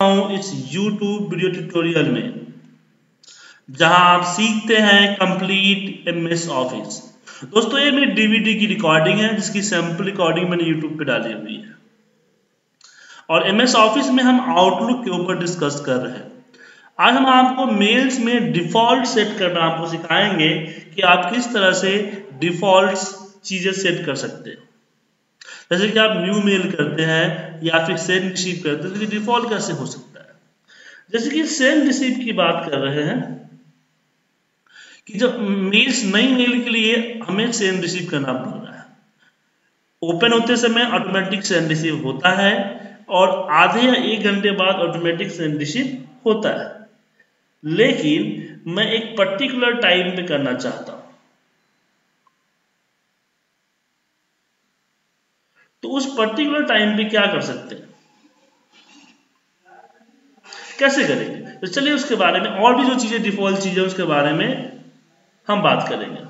इस YouTube video tutorial में, जहाँ आप सीखते हैं कंप्लीट एमएस ऑफ़िस दोस्तों, ये मेरी डीवीडी की रिकॉर्डिंग है, जिसकी सैंपल रिकॉर्डिंग मैंने YouTube पे डाली हुई है। और एमएस ऑफ़िस में हम आउटलुक के ऊपर डिस्कस कर रहे हैं। आज हम आपको मेल्स में डिफ़ॉल्ट सेट करना आपको सिखाएँगे कि आप किस तरह से डिफ़ॉल्ट चीज़ें सेट कर सकते हैं। जैसे कि आप न्यू मेल करते हैं या फिर सेंड रिसीव करते हैं तो डिफ़ॉल्ट कैसे हो सकता है? जैसे कि सेंड रिसीव की बात कर रहे हैं कि जब मेल्स नई मेल के लिए हमें सेंड रिसीव करना पड़ रहा है। ओपन होते समय ऑटोमेटिक सेंड रिसीव होता है और आधे या एक घंटे बाद ऑटोमेटिक सेंड रिसीव होता है। लेकिन मैं एक पर्टिकुलर टाइम पे करना चाहता हूँ। तो उस पर्टिकुलर टाइम पे क्या कर सकते हैं? कैसे करेंगे? तो चलिए उसके बारे में और भी जो चीज़ें डिफ़ॉल्ट चीज़ें उसके बारे में हम बात करेंगे।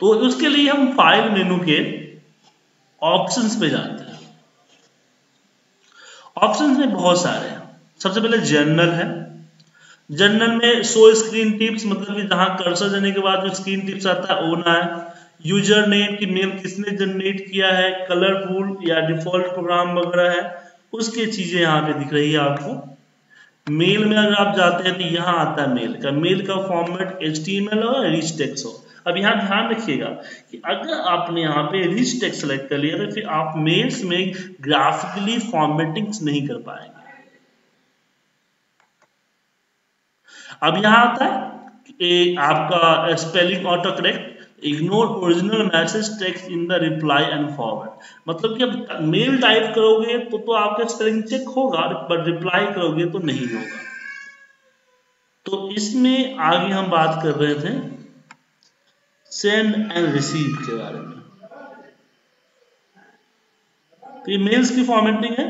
तो उसके लिए हम फ़ाइल मेनू के ऑप्शंस पे जाते हैं। ऑप्शंस में बहुत सारे हैं। सबसे पहले जर्नल है। जनरल में शो स्क्रीन टिप्स मतलब कि जहाँ कर्सर देने के बाद जो स्क्रीन टिप्स आता है, वो ना है। यूज़र नेम की मेल किसने जनरेट किया है कलरफुल या डिफ़ॉल्ट प्रोग्राम वगैरह है, उसकी चीज़ें यहाँ पे दिख रही है आपको। मेल में अगर आप जाते हैं तो यहाँ आता है मेल का। मेल का format H T M L हो रिच टेक्स हो। अब यहाँ ध्यान रखिएगा कि अगर आपने यहाँ पे रिच टेक्स सेलेक्ट कर लिया तो फिर आप मेल्स में ग्राफिकली फॉर्मेटिंग नहीं कर पाएँगे। अब यहाँ आता है आपका spelling auto correct ignore original message text in the reply and forward मतलब कि अब मेल टाइप करोगे तो तो आपका स्पेलिंग चेक होगा बट रिप्लाई करोगे तो नहीं होगा। तो इसमें आगे हम बात कर रहे थे सेंड एंड रिसीव के बारे में। तो ये मेल्स की फॉर्मेटिंग है।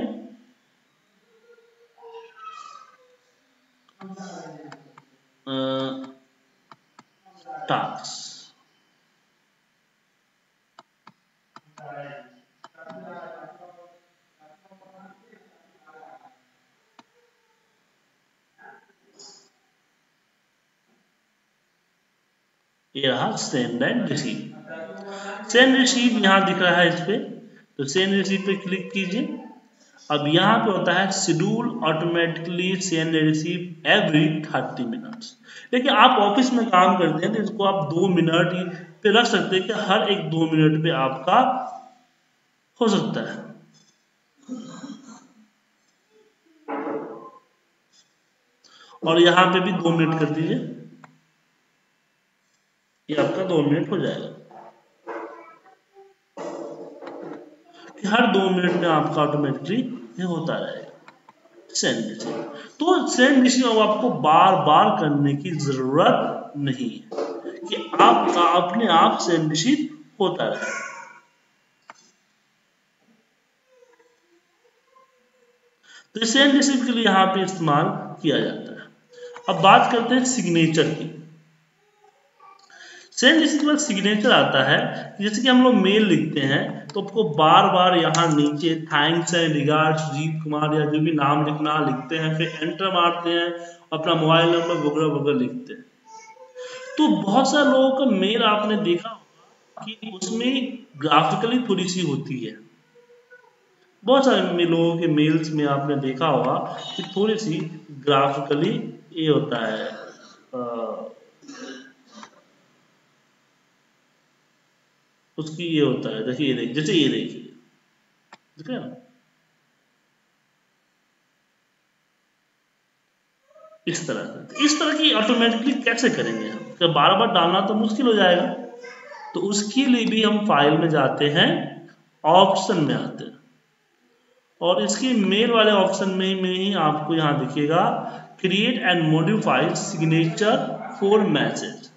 ये रहा send and receive send receive यहाँ दिख रहा है इस पे। तो सेंड रिसीव पे क्लिक कीजिए। अब यहाँ पे होता है schedule automatically send receive every thirty minutes देखिए, आप ऑफ़िस में काम करते हैं तो इसको आप दो मिनट पे रख सकते हैं कि हर एक दो मिनट पे आपका हो सकता है। और यहाँ पे भी दो मिनट कर दीजिए। ये आपका दो मिनट हो जाएगा। कि हर दो मिनट में आपका ऑटोमेटिकली ये होता रहेगा। सेंड रिसीव तो सेंड रिसीव आपको बार बार करने की ज़रूरत नहीं है कि आपका अपने आप सेंड रिसीव होता रहे। तो सेंड रिसीव के लिए यहाँ पे इस्तेमाल किया जाता है। अब बात करते हैं सिग्नेचर की। सेम इसके बाद सिग्नेचर आता है, जैसे कि हम लोग मेल लिखते हैं तो आपको बार बार यहाँ नीचे thanks and regards Jeet Kumar या जो भी नाम लिखना लिखते हैं, फिर एंटर मारते हैं, अपना मोबाइल नंबर वगैरह वगैरह लिखते हैं। तो बहुत सारे लोगों का मेल आपने देखा कि उसमें ग्राफिकली थोड़ी सी होती है। बहुत सारे लोगों के मेल्स में आपने देखा होगा कि थोड़ी सी ग्राफिकली ये होता है उसकी ये होता है, देखिए, ये देखिए, जैसे ये देखिए ठीक है इस तरह से। इस तरह की ऑटोमेटिकली कैसे करेंगे हम? तो बार बार डालना तो मुश्किल हो जाएगा। तो उसके लिए भी हम फ़ाइल में जाते हैं ऑप्शन में आते हैं। और इसके मेल वाले ऑप्शन में में ही आपको यहाँ दिखेगा create and modify signature for message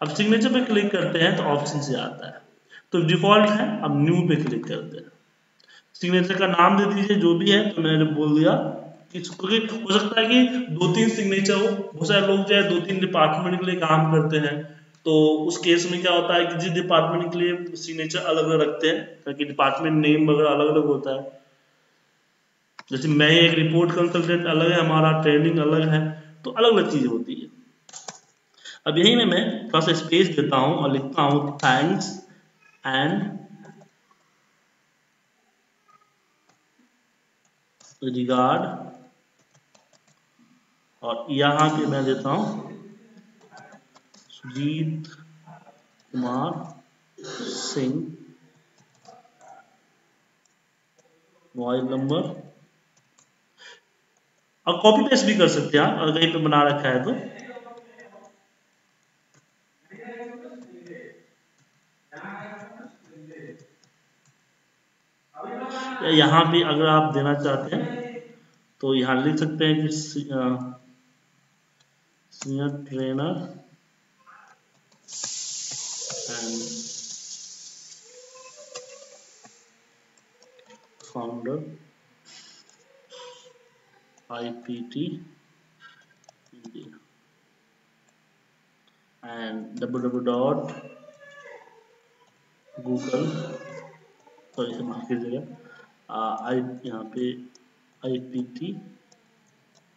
अब सिग्नेचर पे क्लिक करते हैं तो ऑप्शन से आता है। तो डिफ़ॉल्ट है, अब न्यू पे क्लिक करते हैं। सिग्नेचर का नाम दे दीजिए, जो भी है तो मैंने बोल दिया क्योंकि हो सकता है कि दो तीन सिग्नेचर हो बहुत सारे लोग जो है दो तीन डिपार्टमेंट के लिए काम करते हैं। तो उस केस में क्या होता है कि जिस डिपार्टमेंट के लिए सिग्नेचर अलग अलग रखते हैं, ताकि डिपार्टमेंट नेम वगैरह अलग अलग होता है। जैसे मैं एक रिपोर्ट कंसल्टेंट अलग है, हमारा ट्रेनिंग अलग है तो अलग अलग चीज़ें होती है। अब यही में मैं थोड़ा सा स्पेस देता हूँ और लिखता हूँ थैंक्स एंड रिगार्ड और यहाँ पे मैं देता हूँ सुजीत कुमार सिंह, मोबाइल नंबर। और कॉपी पेस्ट भी कर सकते हैं आप, अगर कहीं पे बना रखा है तो। यहाँ भी अगर आप देना चाहते हैं तो यहाँ लिख सकते हैं कि senior trainer IPT India and www dot google sorry से माफ़ कीजिएगा। आई, यहाँ पे I P T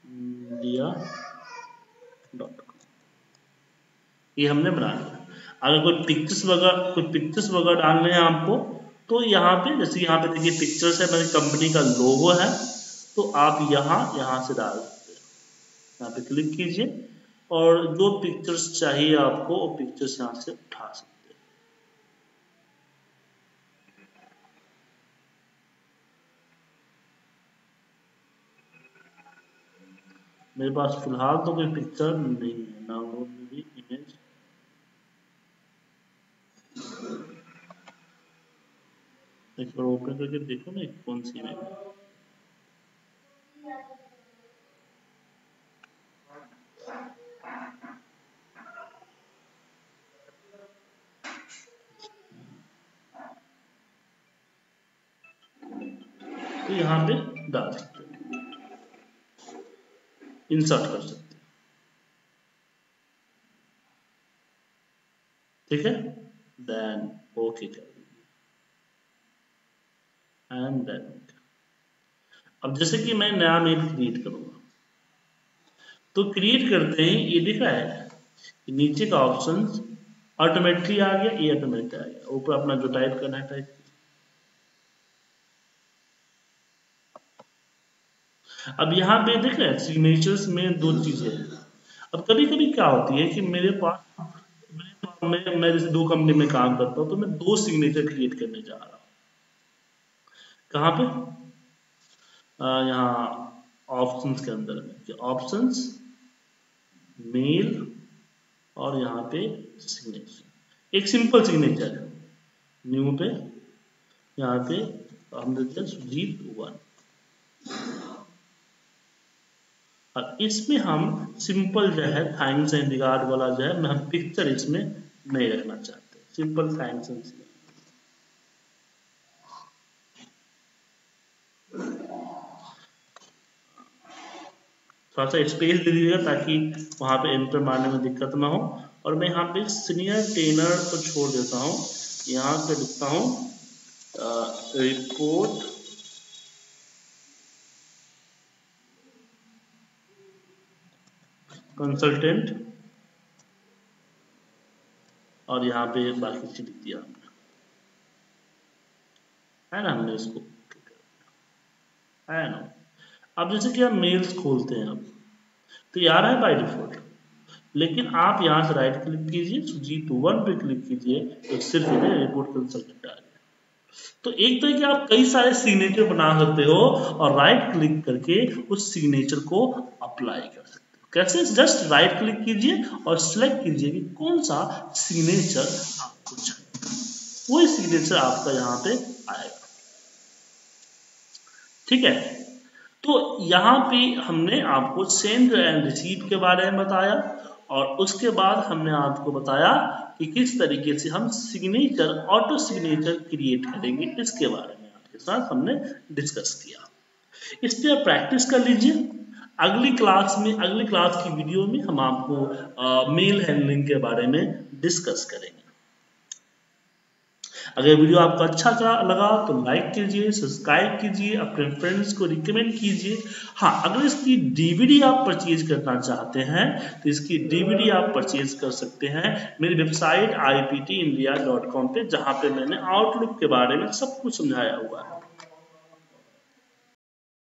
India dot com ये हमने बना लिया अगर कोई पिक्चर्स वगैरह, कोई पिक्चर्स वगैरह डालने हैं आपको तो यहाँ पे, जैसे यहाँ पे देखिए पिक्चर्स है, मेरी कंपनी का लोगो है तो आप यहाँ यहाँ से डाल सकते हैं। यहाँ पे क्लिक कीजिए, और जो पिक्चर्स चाहिए आपको, वो पिक्चर्स यहाँ से उठा सकते मेरे पास फ़िलहाल तो कोई पिक्चर नहीं है डाउनलोड मेरी इमेज एक बार ओपन करके देखो ना कौन सी है। तो यहाँ पे डाल हो इंसर्ट कर सकते हैं। ठीक है? देन ओके कर एंड देन अब जैसे कि मैं नया मेल क्रिएट करूँगा। तो क्रिएट करते ही ये दिखा है नीचे का ऑप्शन ऑटोमेटिकली आ गया, ये ऑटोमेटिक आ गया। ऊपर अपना जो टाइप करना है टाइप अब यहाँ पे देख रहे हैं सिग्नेचर्स में दो चीज़ें अब कभी कभी क्या होती है कि मेरे पास मेरे पास, मैं मैं जैसे दो कंपनी में काम करता हूँ तो मैं दो सिग्नेचर क्रिएट करने जा रहा हूँ। कहाँ पे? यहाँ ऑप्शंस के अंदर में ऑप्शंस मेल और यहाँ पे सिग्नेचर एक सिंपल सिग्नेचर है। न्यू पे, यहाँ पे, हम देते हैं सुजीत वन अब इसमें हम सिंपल जो है थैंक्स एंड रिगार्ड वाला जो है हम पिक्चर इसमें नहीं रखना चाहते। सिंपल थैंक्स एंड थोड़ा सा स्पेस दे दीजिएगा ताकि वहाँ पे एंटर मारने में दिक्कत ना हो। और मैं यहाँ पे सीनियर ट्रेनर को छोड़ देता हूँ। यहाँ पे लिखता हूँ रिपोर्ट कंसल्टेंट और यहाँ पे बाकी चीज़ लिख दिया हमने। है ना हमने इसको? है ना? अब जैसे कि हम मेल्स खोलते हैं अब तो यार है बाय डिफ़ॉल्ट लेकिन आप यहाँ से राइट क्लिक कीजिए सुजीत वन पे क्लिक कीजिए तो सिर्फ़ इन्हें रिपोर्ट कंसल्टेंट आ गया। तो एक तरह के आप कई सारे सिग्नेचर बना सकते हो और राइट क्लिक करके उस सिग्नेचर को अप्लाई कर सकते हो। कैसे? जस्ट राइट क्लिक कीजिए और सिलेक्ट कीजिए कि कौन सा सिग्नेचर आपको चाहिए। वही सिग्नेचर आपका यहाँ पे आएगा। ठीक है? तो यहाँ पे हमने आपको सेंड एंड रिसीव के बारे में बताया और उसके बाद हमने आपको बताया कि किस तरीके से हम सिग्नेचर ऑटो सिग्नेचर क्रिएट करेंगे। इसके बारे में आपके साथ हमने डिस्कस किया। इस पर प्रैक्टिस कर लीजिए। अगली क्लास में, अगली क्लास की वीडियो में हम आपको मेल हैंडलिंग के बारे में डिस्कस करेंगे। अगर वीडियो आपको अच्छा लगा तो लाइक कीजिए सब्सक्राइब कीजिए, अपने फ्रेंड्स को रिकमेंड कीजिए। हाँ अगर इसकी डीवीडी आप परचेज करना चाहते हैं तो इसकी डीवीडी आप परचेज कर सकते हैं मेरी वेबसाइट आई पे, जहाँ पे मैंने आउटलुक के बारे में सब कुछ समझाया हुआ है।